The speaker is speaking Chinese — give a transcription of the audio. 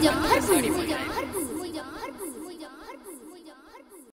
Jam empat.